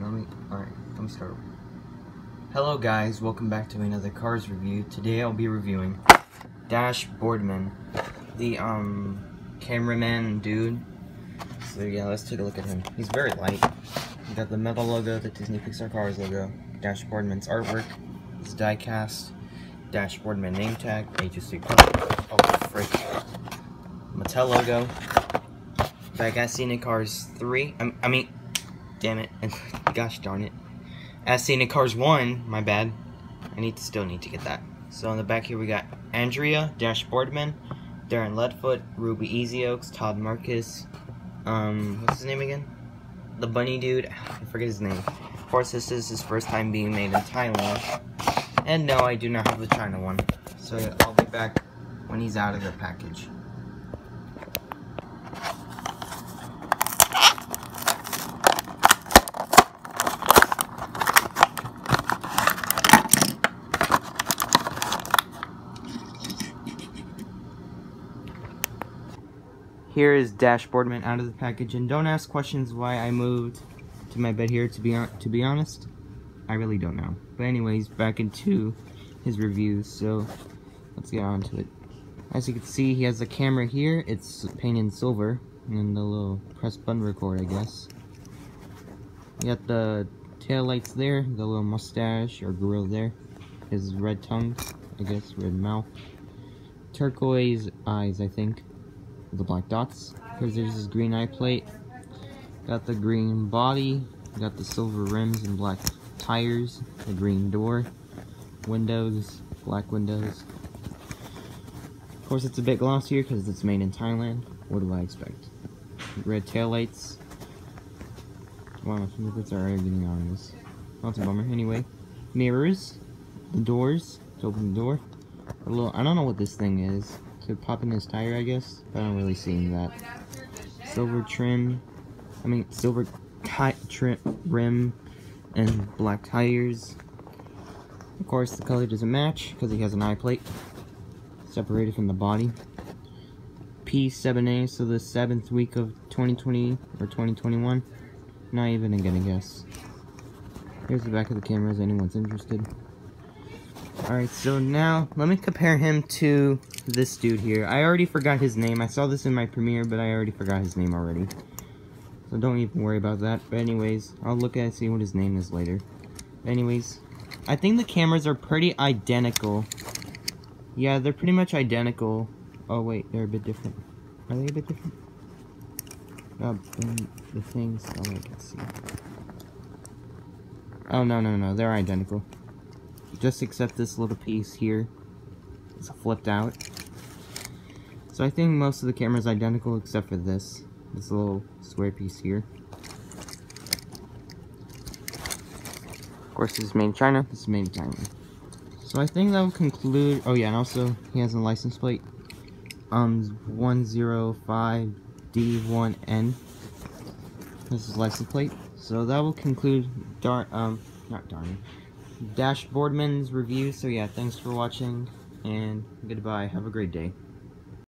let me, alright, let me start. Hello guys, welcome back to another Cars review. Today I'll be reviewing Dash Boardman, the, um, cameraman dude. So yeah, let's take a look at him. He's very light. He got the metal logo, the Disney Pixar Cars logo, Dash Boardman's artwork, his diecast, Dash Boardman name tag, HSC oh frick, Mattel logo, Scenic Cars 3, I, I mean, damn it, gosh darn it. As seen in Cars 1, my bad. I need to still need to get that. So on the back here we got Andrea, Dash Boardman, Darren Leadfoot, Ruby Easy Oaks, Todd Marcus, um, what's his name again? The bunny dude, I forget his name. Of course this is his first time being made in Thailand. And no, I do not have the China one. So I'll be back when he's out of the package. Here is Dash Boardman out of the package, and don't ask questions why I moved to my bed here. To be to be honest, I really don't know. But anyways, back into his reviews. So let's get on to it. As you can see, he has a camera here. It's painted silver, and the little press button record, I guess. You got the tail lights there, the little mustache or grill there. His red tongue, I guess, red mouth. Turquoise eyes, I think the black dots. Here's there's this green eye plate. Got the green body. Got the silver rims and black tires. The green door. Windows. Black windows. Of course, it's a bit glossier because it's made in Thailand. What do I expect? Red tail lights. Wow, my fingerprints are already getting on this. That's a bummer. Anyway, mirrors. The doors. To open the door. A little. I don't know what this thing is to pop in his tire, I guess. But I don't really see that. Silver trim. I mean, silver trim rim and black tires. Of course, the color doesn't match because he has an eye plate separated from the body. P7A, so the seventh week of 2020 or 2021. Not even gonna guess. Here's the back of the camera, anyone's interested. Alright, so now, let me compare him to this dude here. I already forgot his name. I saw this in my premiere, but I already forgot his name already. So don't even worry about that. But anyways, I'll look at see what his name is later. Anyways, I think the cameras are pretty identical. Yeah, they're pretty much identical. Oh wait, they're a bit different. Are they a bit different? Oh, the things. Oh, I can see. Oh no no no, they're identical. Just except this little piece here is flipped out. So I think most of the camera is identical except for this. This little square piece here. Of course, this is made in China. This is made in China. So I think that will conclude. Oh yeah, and also he has a license plate. Um, 105D1N. This is license plate. So that will conclude Dar um not Darn Dash Boardman's review. So yeah, thanks for watching and goodbye. Have a great day.